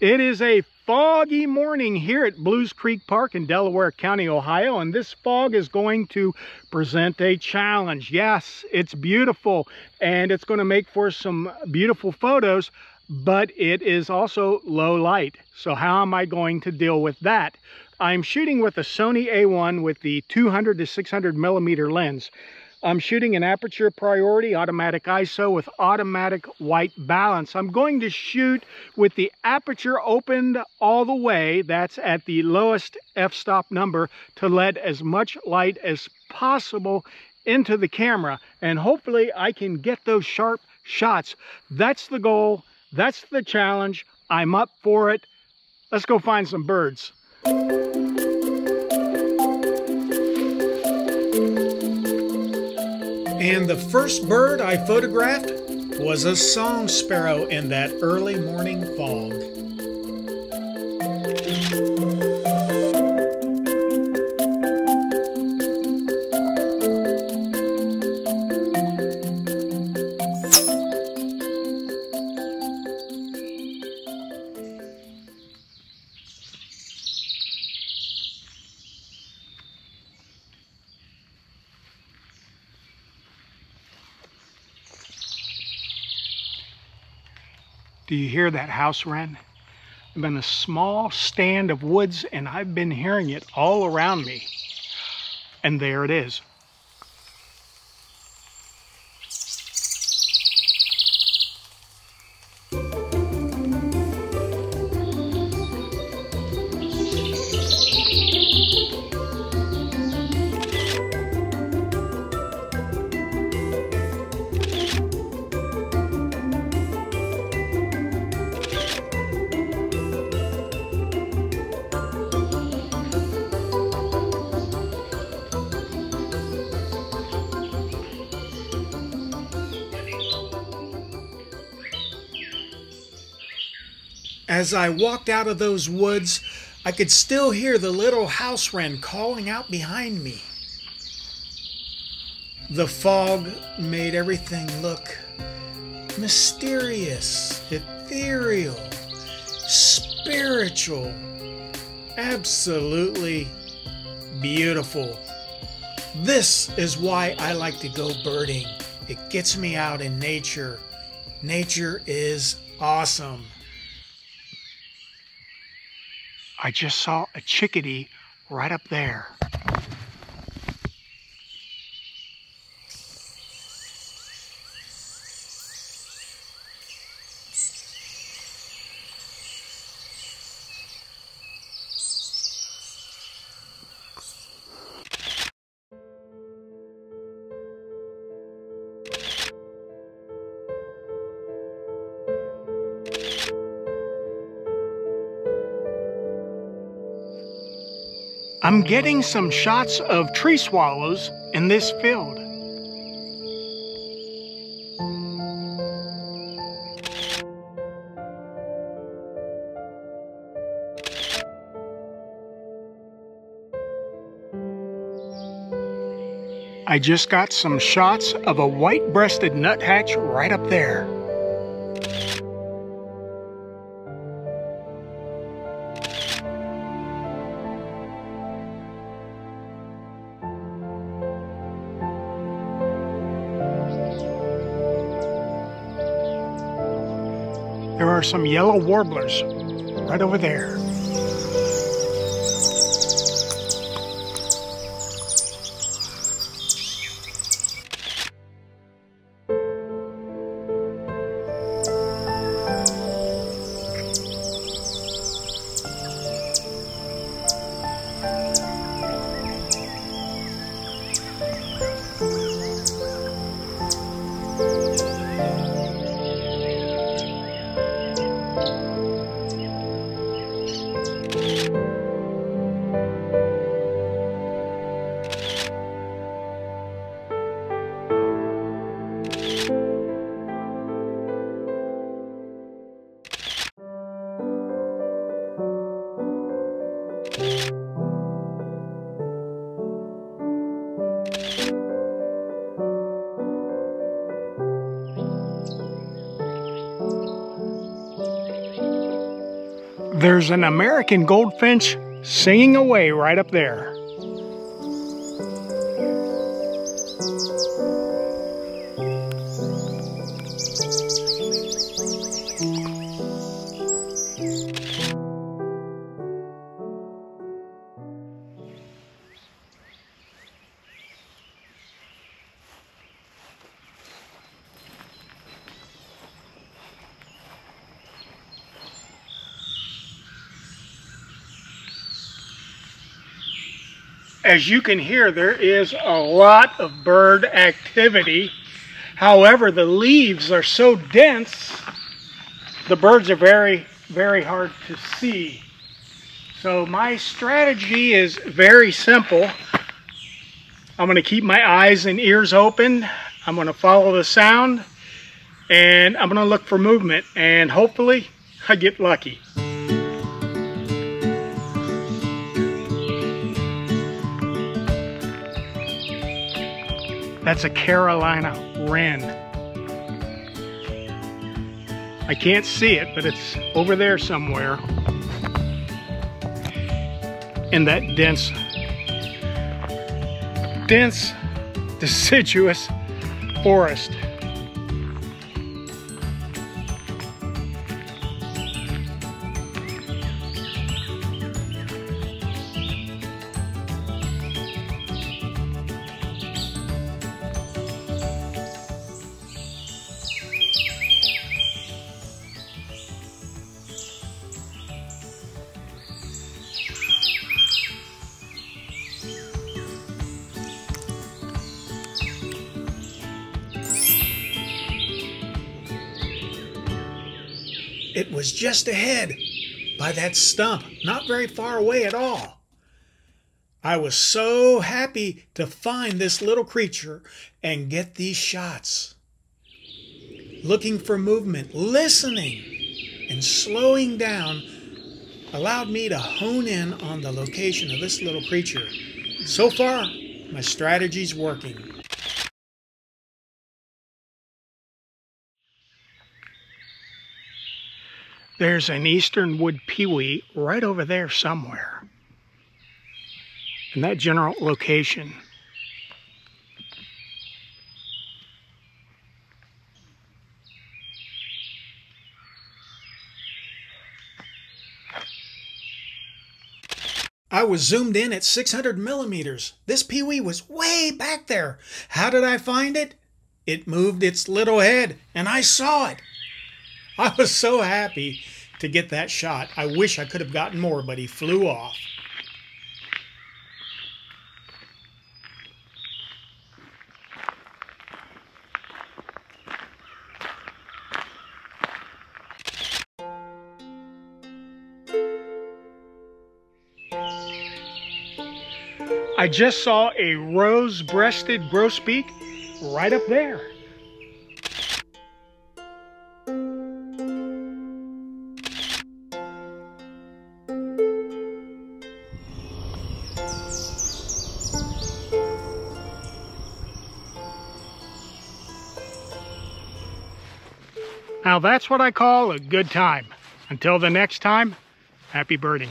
It is a foggy morning here at Blues Creek Park in Delaware County, Ohio, and this fog is going to present a challenge. Yes, it's beautiful, and it's going to make for some beautiful photos, but it is also low light. So how am I going to deal with that? I'm shooting with a Sony A1 with the 200 to 600 millimeter lens. I'm shooting an aperture priority automatic ISO with automatic white balance. I'm going to shoot with the aperture opened all the way, that's at the lowest f-stop number, to let as much light as possible into the camera. And hopefully I can get those sharp shots. That's the goal. That's the challenge. I'm up for it. Let's go find some birds. And the first bird I photographed was a song sparrow in that early morning fog. Do you hear that house wren? I'm in a small stand of woods and I've been hearing it all around me. And there it is. As I walked out of those woods, I could still hear the little house wren calling out behind me. The fog made everything look mysterious, ethereal, spiritual, absolutely beautiful. This is why I like to go birding. It gets me out in nature. Nature is awesome. I just saw a chickadee right up there. I'm getting some shots of tree swallows in this field. I just got some shots of a white-breasted nuthatch right up there. There are some yellow warblers right over there. There's an American goldfinch singing away right up there. As you can hear, there is a lot of bird activity. However, the leaves are so dense, the birds are very, very hard to see. So my strategy is very simple. I'm going to keep my eyes and ears open. I'm going to follow the sound and I'm going to look for movement and hopefully I get lucky. That's a Carolina wren. I can't see it, but it's over there somewhere in that dense, dense, deciduous forest. It was just ahead by that stump, not very far away at all. I was so happy to find this little creature and get these shots. Looking for movement, listening, and slowing down allowed me to hone in on the location of this little creature. So far, my strategy's working. There's an eastern wood pewee right over there somewhere. In that general location. I was zoomed in at 600 millimeters. This pewee was way back there. How did I find it? It moved its little head, and I saw it. I was so happy to get that shot. I wish I could have gotten more, but he flew off. I just saw a rose-breasted grosbeak right up there. Now that's what I call a good time. Until the next time, happy birding.